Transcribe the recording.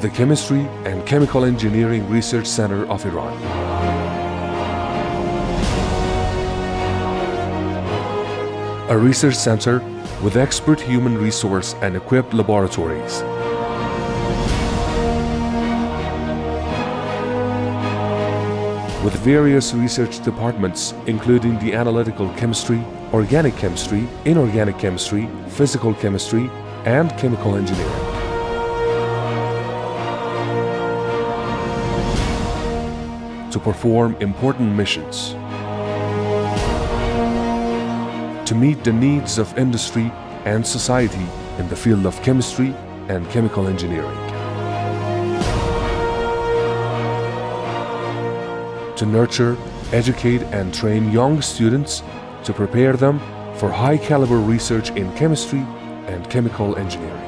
the Chemistry and Chemical Engineering Research Center of Iran. A research center with expert human resource and equipped laboratories. With various research departments including the analytical chemistry, organic chemistry, inorganic chemistry, physical chemistry, and chemical engineering. To perform important missions. To meet the needs of industry and society in the field of chemistry and chemical engineering. To nurture, educate, and train young students to prepare them for high caliber research in chemistry and chemical engineering.